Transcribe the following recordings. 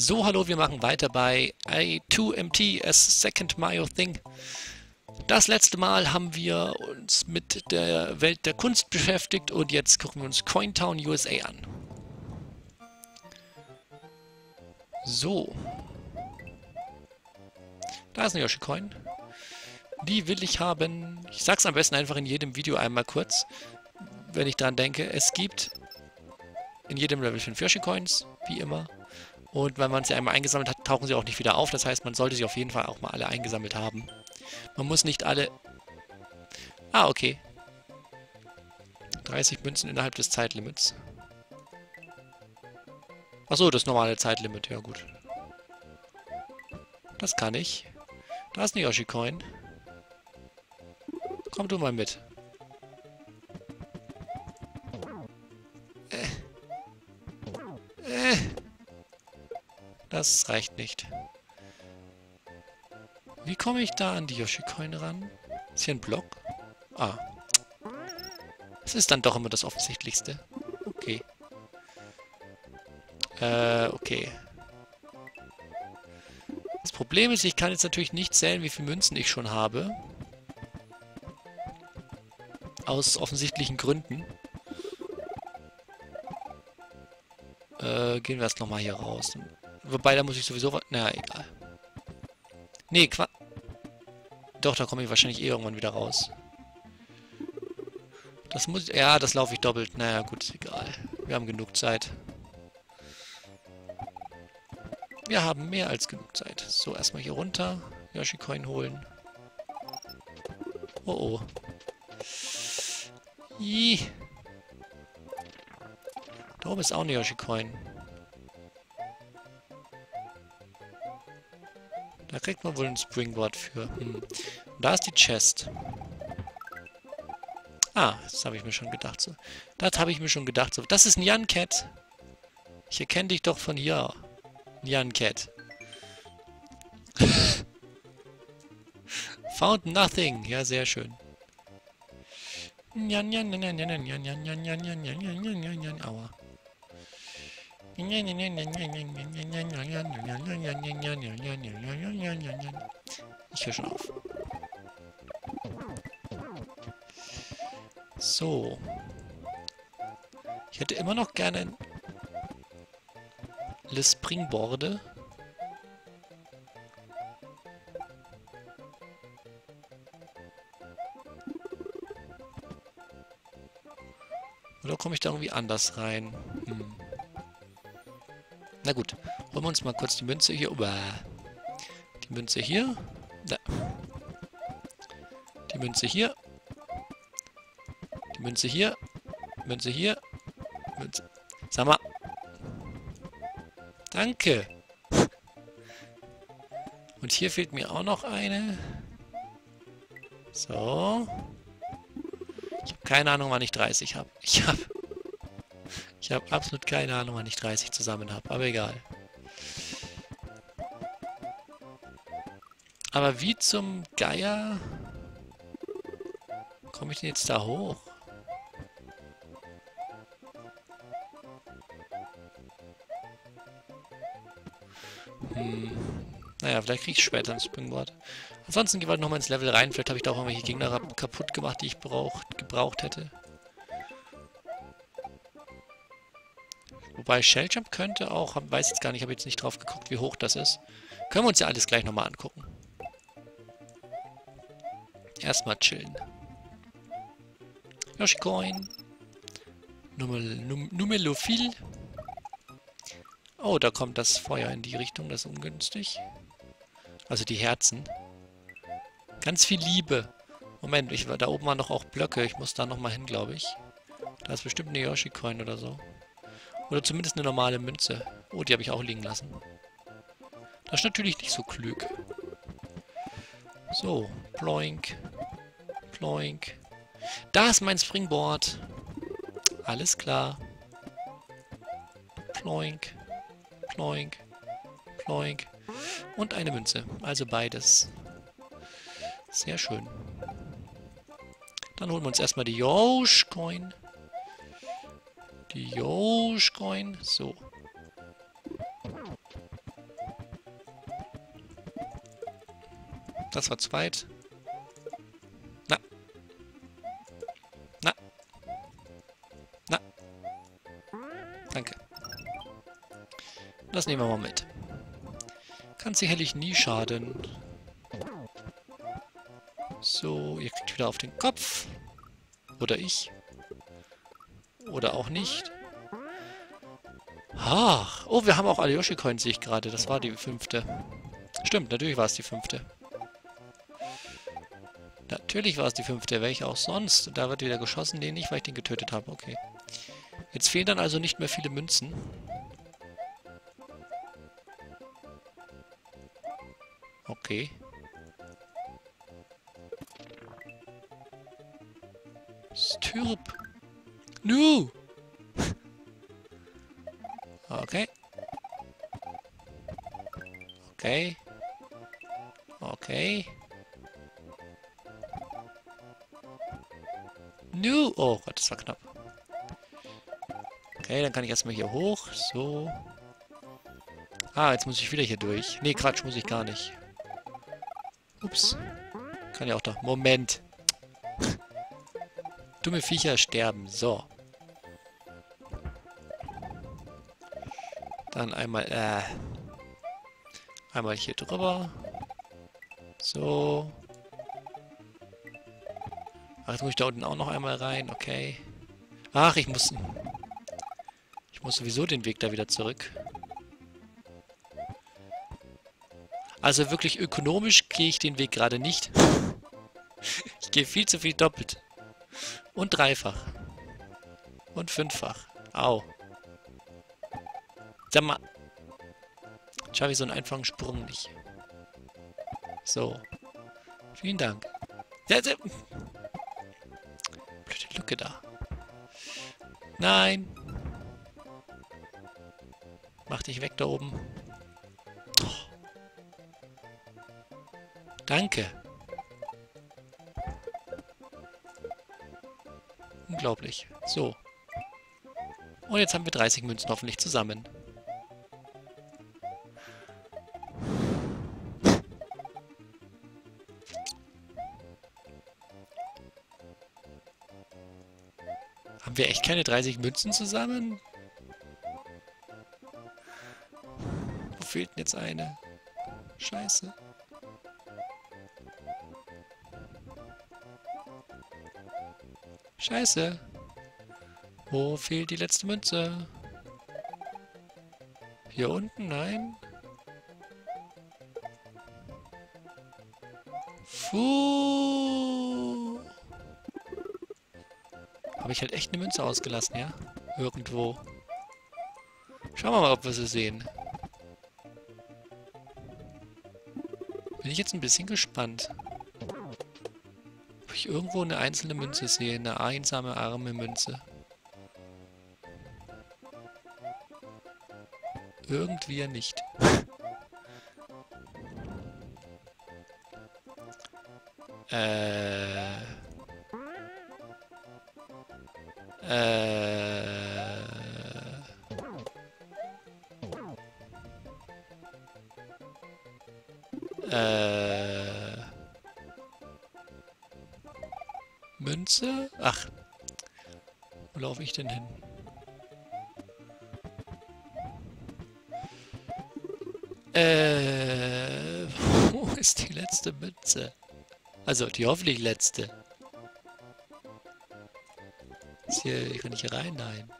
So, hallo, wir machen weiter bei I2MT, a Second Mayo Thing. Das letzte Mal haben wir uns mit der Welt der Kunst beschäftigt und jetzt gucken wir uns Cointown USA an. So. Da ist eine Yoshi Coin. Die will ich haben. Ich sag's am besten einfach in jedem Video einmal kurz, wenn ich dran denke. Es gibt in jedem Level 5 Yoshi Coins, wie immer. Und wenn man sie einmal eingesammelt hat, tauchen sie auch nicht wieder auf. Das heißt, man sollte sie auf jeden Fall auch mal alle eingesammelt haben. Man muss nicht alle... Ah, okay. 30 Münzen innerhalb des Zeitlimits. Achso, das normale Zeitlimit. Ja, gut. Das kann ich. Da ist eine Yoshi-Coin. Komm du mal mit. Das reicht nicht. Wie komme ich da an die Yoshi-Coin ran? Ist hier ein Block? Ah. Das ist dann doch immer das Offensichtlichste. Okay. Äh, okay. Das Problem ist, ich kann jetzt natürlich nicht zählen, wie viele Münzen ich schon habe. Aus offensichtlichen Gründen. Äh, gehen wir erst nochmal hier raus. Wobei, da muss ich sowieso... Naja, egal. Nee, Qua... Doch, da komme ich wahrscheinlich eh irgendwann wieder raus. Das muss... Ja, das laufe ich doppelt. Naja, gut, ist egal. Wir haben genug Zeit. Wir haben mehr als genug Zeit. So, erstmal hier runter. Yoshi-Coin holen. Oh, oh. Ih. Da oben ist auch eine Yoshi-Coin. kriegt man wohl ein Springboard für. Hm. da ist die Chest. Ah, das habe ich mir schon gedacht. So. Das habe ich mir schon gedacht. So. Das ist ein Jan Cat. Ich erkenne dich doch von hier. Jan Cat. Found nothing. Ja, sehr schön. Aua. Ich höre schon auf. So. Ich hätte immer noch gerne Le Springboarde. Oder komme ich da irgendwie anders rein? Hm. Na gut, holen wir uns mal kurz die Münze hier. Uah. Die Münze hier. Da. Die Münze hier. Die Münze hier. Münze hier. Münze. Sag mal. Danke. Und hier fehlt mir auch noch eine. So. Ich habe keine Ahnung, wann ich 30 habe. Ich habe ich habe absolut keine Ahnung, wann ich 30 zusammen habe, aber egal. Aber wie zum Geier komme ich denn jetzt da hoch? Hm. Naja, vielleicht kriege ich später ein Springboard. Ansonsten gehen wir nochmal ins Level rein. Vielleicht habe ich da auch irgendwelche Gegner kaputt gemacht, die ich braucht, gebraucht hätte. Wobei Shelljump könnte auch, weiß jetzt gar nicht, habe jetzt nicht drauf geguckt, wie hoch das ist. Können wir uns ja alles gleich nochmal angucken. Erstmal chillen. Yoshi-Coin. Numelophil. Oh, da kommt das Feuer in die Richtung, das ist ungünstig. Also die Herzen. Ganz viel Liebe. Moment, ich, da oben waren noch auch Blöcke. Ich muss da nochmal hin, glaube ich. Da ist bestimmt eine Yoshi-Coin oder so. Oder zumindest eine normale Münze. Oh, die habe ich auch liegen lassen. Das ist natürlich nicht so klug. So, ploink. Ploink. Da ist mein Springboard. Alles klar. Ploink. Ploink. Ploink. Und eine Münze. Also beides. Sehr schön. Dann holen wir uns erstmal die Yosh-Coin. Die Joschcoin. So. Das war zu weit. Na. Na. Na. Danke. Das nehmen wir mal mit. Kann sicherlich nie schaden. So, ihr kriegt wieder auf den Kopf. Oder ich. Oder auch nicht. Ach, oh, wir haben auch alle Yoshi-Coins, sehe ich gerade. Das war die fünfte. Stimmt, natürlich war es die fünfte. Natürlich war es die fünfte, welche auch sonst. Da wird wieder geschossen, den nicht, weil ich den getötet habe. Okay. Jetzt fehlen dann also nicht mehr viele Münzen. Okay. Stürb. Nu! okay. Okay. Okay. Nu! Oh Gott, das war knapp. Okay, dann kann ich erstmal hier hoch. So. Ah, jetzt muss ich wieder hier durch. Nee, Quatsch, muss ich gar nicht. Ups. Kann ja auch doch. Moment. Dumme Viecher sterben. So. Dann einmal, äh. Einmal hier drüber. So. Ach, jetzt muss ich da unten auch noch einmal rein. Okay. Ach, ich muss... Ich muss sowieso den Weg da wieder zurück. Also wirklich ökonomisch gehe ich den Weg gerade nicht. ich gehe viel zu viel doppelt. Und dreifach. Und fünffach. Au. Sag mal. Schaffe ich so einen einfachen Sprung nicht. So. Vielen Dank. Blöde Lücke da. Nein. Mach dich weg da oben. Oh. Danke. Unglaublich. So. Und jetzt haben wir 30 Münzen hoffentlich zusammen. Haben wir echt keine 30 Münzen zusammen? Wo fehlt denn jetzt eine? Scheiße. Scheiße. Wo fehlt die letzte Münze? Hier unten? Nein. Fuh. Habe ich halt echt eine Münze ausgelassen, ja? Irgendwo. Schauen wir mal, ob wir sie sehen. Bin ich jetzt ein bisschen gespannt ich irgendwo eine einzelne Münze sehe. Eine einsame, arme Münze. Irgendwie nicht. Äh... denn hin? Äh, wo ist die letzte Münze? Also, die hoffentlich letzte. Ist hier, kann ich hier rein? Nein.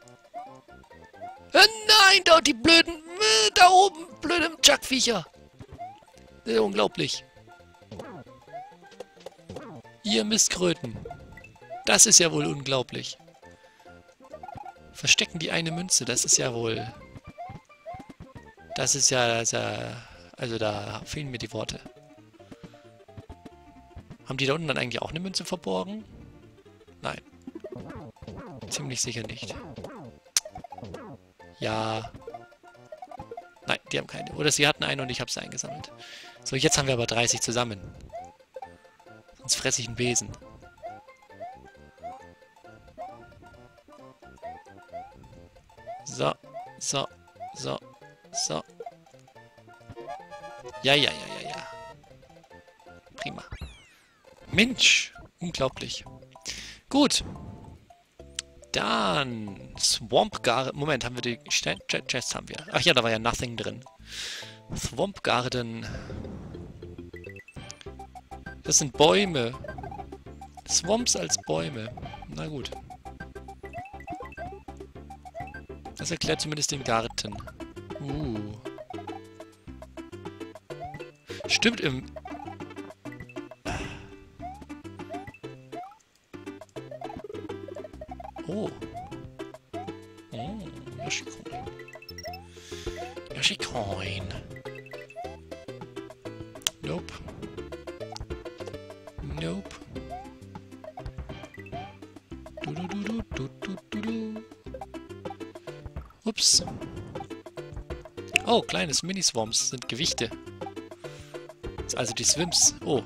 Äh, nein, da die blöden, äh, da oben, blöde Chuckviecher. Äh, unglaublich. Ihr Mistkröten. Das ist ja wohl unglaublich. Verstecken die eine Münze, das ist ja wohl... Das ist ja, das ist ja... Also da fehlen mir die Worte. Haben die da unten dann eigentlich auch eine Münze verborgen? Nein. Ziemlich sicher nicht. Ja. Nein, die haben keine. Oder sie hatten eine und ich habe sie eingesammelt. So, jetzt haben wir aber 30 zusammen. Sonst fresse ich einen Besen. So, so, so. Ja, ja, ja, ja, ja. Prima. Mensch, unglaublich. Gut. Dann Swamp Garden. Moment, haben wir die Chest haben wir. Ach ja, da war ja Nothing drin. Swamp Garden. Das sind Bäume. Swamps als Bäume. Na gut. Das erklärt zumindest den Garten. Uh. Stimmt, im... Oh, kleines Mini-Swarms sind Gewichte. Also die Swims. Oh.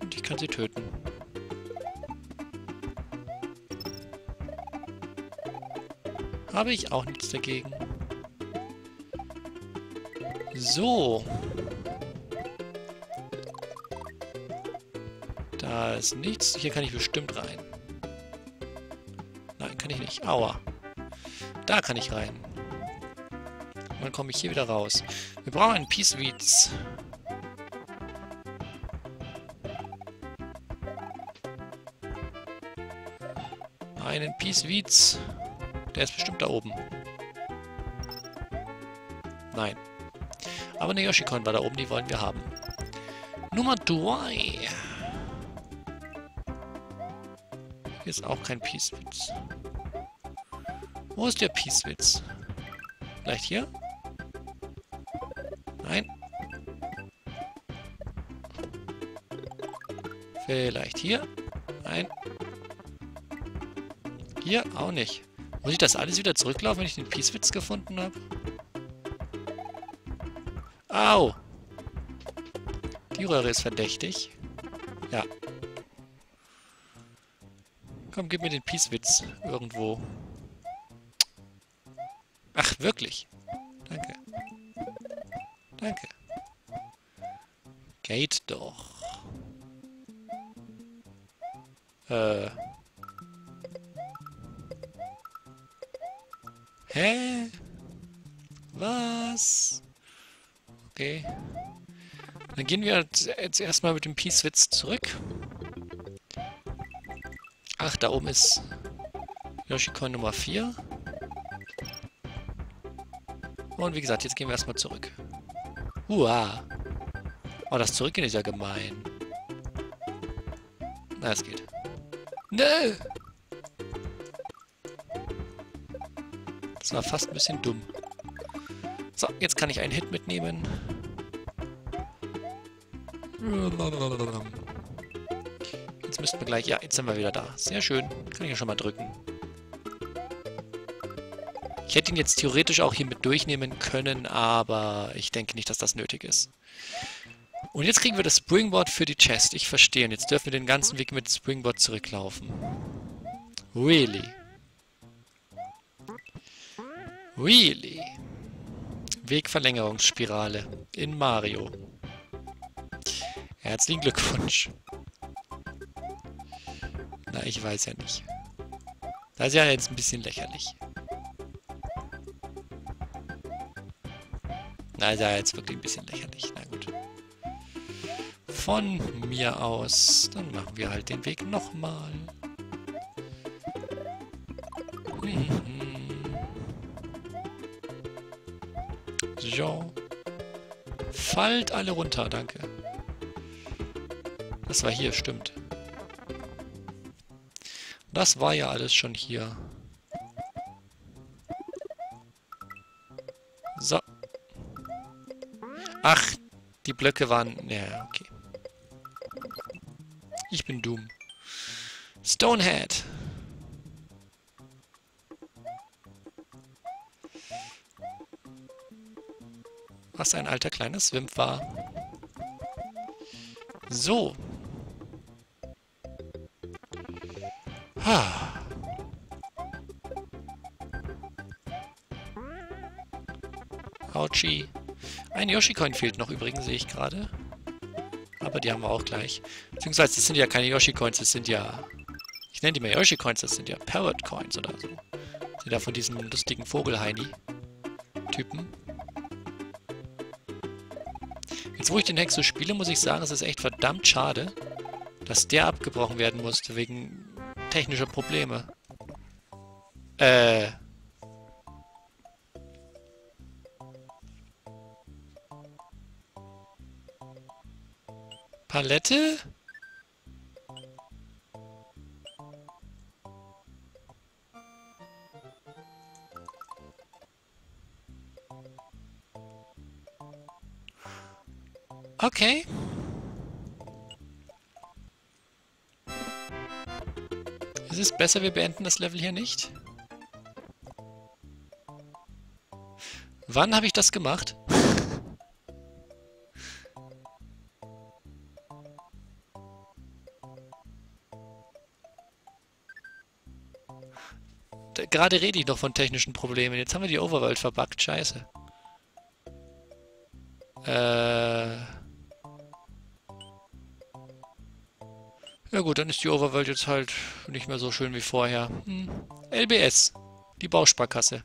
Und ich kann sie töten. Habe ich auch nichts dagegen. So. Da ist nichts. Hier kann ich bestimmt rein. Nein, kann ich nicht. Aua. Da kann ich rein. Dann komme ich hier wieder raus. Wir brauchen einen Peace Weeds. Einen Peace Weeds. Der ist bestimmt da oben. Nein. Aber eine Yoshi-Coin war da oben, die wollen wir haben. Nummer 2. Hier ist auch kein Peace-Witz. Wo ist der Peace-Witz? Vielleicht hier? Vielleicht hier? Nein. Hier auch nicht. Muss ich das alles wieder zurücklaufen, wenn ich den Peace-Witz gefunden habe? Au! Die Röhre ist verdächtig. Ja. Komm, gib mir den Peace-Witz irgendwo. Ach, wirklich? Danke. Danke. Geht doch. Äh... Hä? Was? Okay. Dann gehen wir jetzt erstmal mit dem Peace-Witz zurück. Ach, da oben ist Yoshikon Nummer 4. Und wie gesagt, jetzt gehen wir erstmal zurück. Hua! Oh, das Zurückgehen ist ja gemein. Na, es geht. Nö! Das war fast ein bisschen dumm. So, jetzt kann ich einen Hit mitnehmen. Jetzt müssten wir gleich... Ja, jetzt sind wir wieder da. Sehr schön. Kann ich ja schon mal drücken. Ich hätte ihn jetzt theoretisch auch hier mit durchnehmen können, aber ich denke nicht, dass das nötig ist. Und jetzt kriegen wir das Springboard für die Chest. Ich verstehe. Und jetzt dürfen wir den ganzen Weg mit Springboard zurücklaufen. Really? Really? Wegverlängerungsspirale in Mario. Herzlichen Glückwunsch. Na, ich weiß ja nicht. Das ist ja jetzt ein bisschen lächerlich. Na, ist ja jetzt wirklich ein bisschen lächerlich. Na gut. Von mir aus, dann machen wir halt den Weg nochmal. Mhm. So. Fallt alle runter, danke. Das war hier, stimmt. Das war ja alles schon hier. So. Ach, die Blöcke waren... Ja, okay. Ich bin dumm. Stonehead. Was ein alter kleiner Swimp war. So. Ha. Autschi. Ein Yoshi-Coin fehlt noch übrigens, sehe ich gerade. Aber die haben wir auch gleich. Beziehungsweise, das sind ja keine Yoshi-Coins, das sind ja... Ich nenne die mal Yoshi-Coins, das sind ja Parrot-Coins oder so. Das sind ja von diesem lustigen Vogel-Heini-Typen. Jetzt, wo ich den Hex so spiele, muss ich sagen, es ist echt verdammt schade, dass der abgebrochen werden musste, wegen technischer Probleme. Äh... Palette? Okay. Es ist besser, wir beenden das Level hier nicht. Wann habe ich das gemacht? Gerade rede ich noch von technischen Problemen. Jetzt haben wir die Overworld verbuggt. Scheiße. Äh... Ja gut, dann ist die Overworld jetzt halt nicht mehr so schön wie vorher. Hm. LBS. Die Bausparkasse.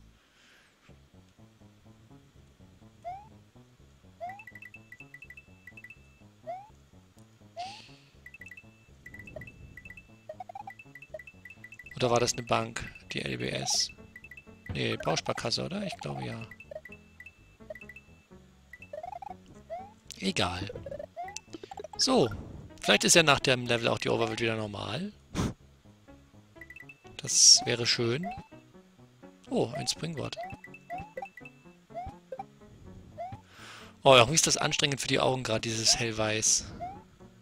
Oder war das eine Bank, die LBS? Nee, Bausparkasse, oder? Ich glaube ja. Egal. So. Vielleicht ist ja nach dem Level auch die Overworld wieder normal. Das wäre schön. Oh, ein Springboard. Oh, irgendwie ist das anstrengend für die Augen gerade, dieses hellweiß.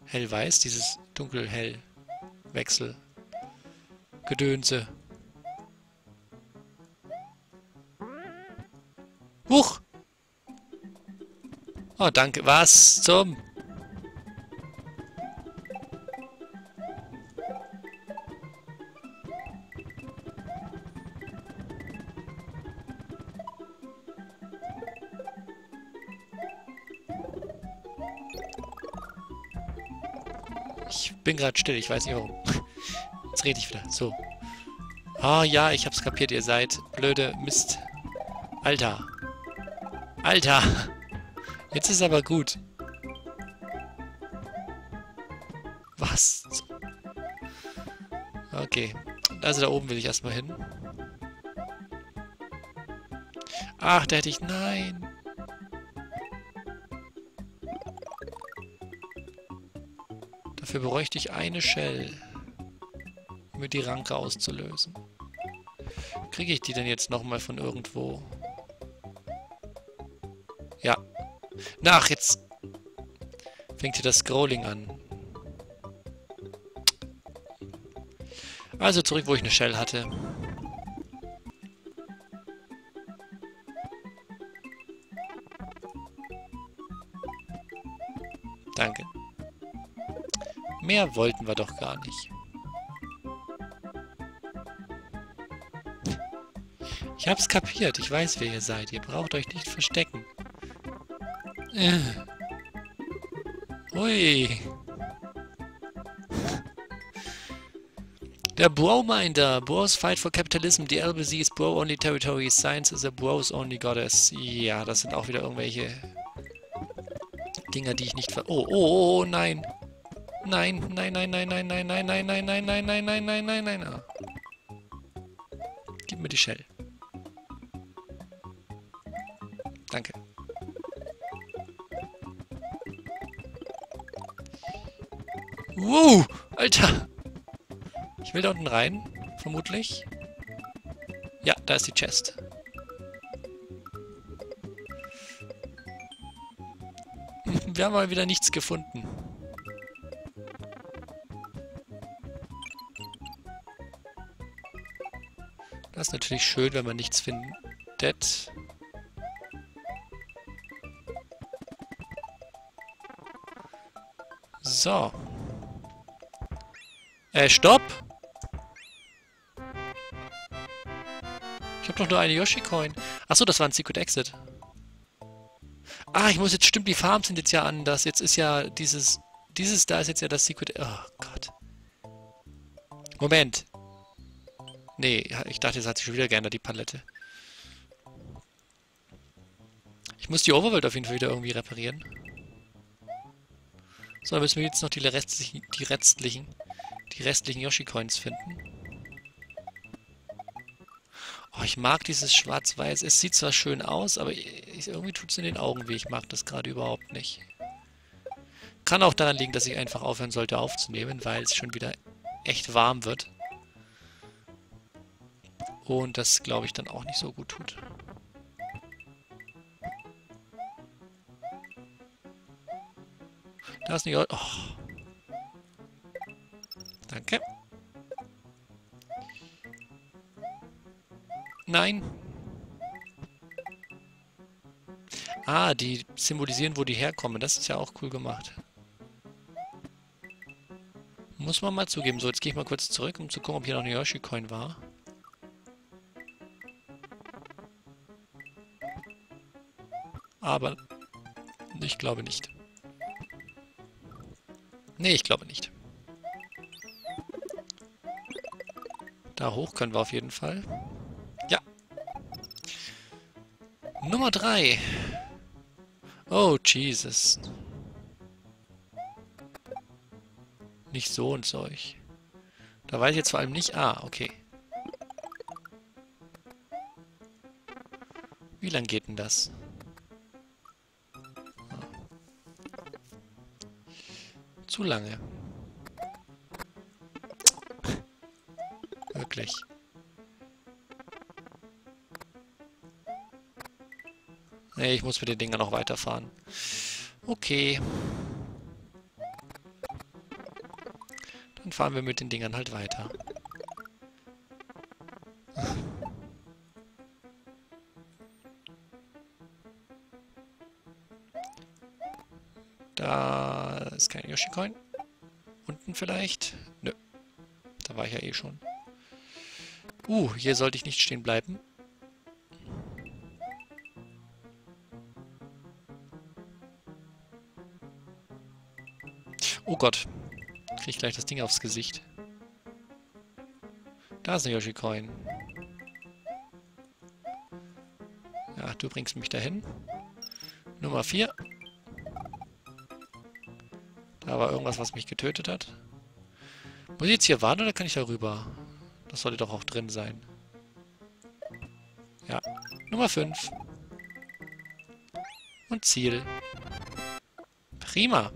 Hellweiß, dieses dunkel-hell-Wechsel. Gedönse. Oh, danke. Was zum... Ich bin gerade still, ich weiß nicht warum. Jetzt rede ich wieder. So. Oh, ja, ich hab's kapiert. Ihr seid blöde Mist. Alter. Alter. Jetzt ist aber gut. Was? Okay. Also da oben will ich erstmal hin. Ach, da hätte ich... Nein. Dafür bräuchte ich eine Shell um mir die Ranke auszulösen. Kriege ich die denn jetzt nochmal von irgendwo? Ja. Nach, jetzt fängt hier das Scrolling an. Also zurück, wo ich eine Shell hatte. Danke. Mehr wollten wir doch gar nicht. Ich hab's kapiert. Ich weiß, wer ihr seid. Ihr braucht euch nicht verstecken. Äh. Ui. Der Bro-Minder. Bros fight for capitalism. The LBZ is bro-only territory. Science is a bros-only goddess. Ja, das sind auch wieder irgendwelche Dinger, die ich nicht ver... Oh, oh, oh, oh, nein. Nein, nein, nein, nein, nein, nein, nein, nein, nein, nein, nein, nein, nein, nein, nein, nein. Gib mir die Shell. Wow, Alter. Ich will da unten rein, vermutlich. Ja, da ist die Chest. Wir haben mal wieder nichts gefunden. Das ist natürlich schön, wenn man nichts findet. So. Äh, stopp! Ich habe doch nur eine Yoshi-Coin. Achso, das war ein Secret Exit. Ah, ich muss jetzt, stimmt, die Farms sind jetzt ja anders. Jetzt ist ja dieses, dieses da ist jetzt ja das Secret... Oh Gott. Moment. Nee, ich dachte, jetzt hat sich schon wieder geändert, die Palette. Ich muss die Overworld auf jeden Fall wieder irgendwie reparieren. So, dann müssen wir jetzt noch die restlichen, die restlichen, die restlichen Yoshi-Coins finden. Oh, ich mag dieses Schwarz-Weiß. Es sieht zwar schön aus, aber ich, irgendwie tut es in den Augen weh. Ich mag das gerade überhaupt nicht. Kann auch daran liegen, dass ich einfach aufhören sollte aufzunehmen, weil es schon wieder echt warm wird. Und das, glaube ich, dann auch nicht so gut tut. Da ist nicht... Oh. Danke. Nein. Ah, die symbolisieren, wo die herkommen. Das ist ja auch cool gemacht. Muss man mal zugeben. So, jetzt gehe ich mal kurz zurück, um zu gucken, ob hier noch eine Yoshi-Coin war. Aber ich glaube nicht. Nee, ich glaube nicht. Da hoch können wir auf jeden Fall. Ja. Nummer 3. Oh, Jesus. Nicht so und solch. Da weiß ich jetzt vor allem nicht... Ah, okay. Wie lang geht denn das? zu lange. Wirklich. Nee, ich muss mit den Dingern noch weiterfahren. Okay. Dann fahren wir mit den Dingern halt weiter. Da ist kein Yoshi-Coin. Unten vielleicht? Nö. Da war ich ja eh schon. Uh, hier sollte ich nicht stehen bleiben. Oh Gott. Krieg ich gleich das Ding aufs Gesicht. Da ist ein Yoshi-Coin. Ja, du bringst mich dahin. Nummer 4. Da war irgendwas, was mich getötet hat. Muss ich jetzt hier warten oder kann ich da rüber? Das sollte doch auch drin sein. Ja. Nummer 5. Und Ziel. Prima.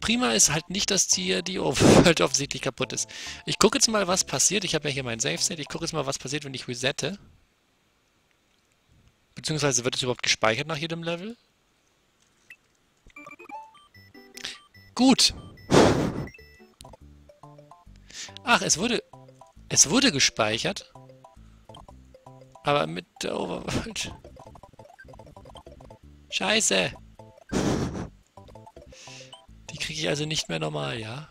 Prima ist halt nicht, dass hier die Overworld offensichtlich kaputt ist. Ich gucke jetzt mal, was passiert. Ich habe ja hier mein Save-Set. Ich gucke jetzt mal, was passiert, wenn ich resette. Beziehungsweise wird es überhaupt gespeichert nach jedem Level? Gut. Ach, es wurde... Es wurde gespeichert. Aber mit der Overworld. Scheiße. Die kriege ich also nicht mehr normal, ja?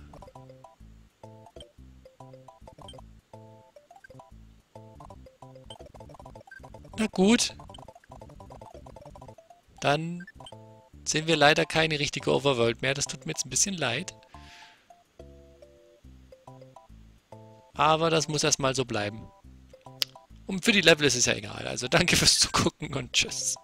Na gut. Dann sehen wir leider keine richtige Overworld mehr. Das tut mir jetzt ein bisschen leid. Aber das muss erstmal so bleiben. Und für die Level ist es ja egal. Also danke fürs Zugucken und tschüss.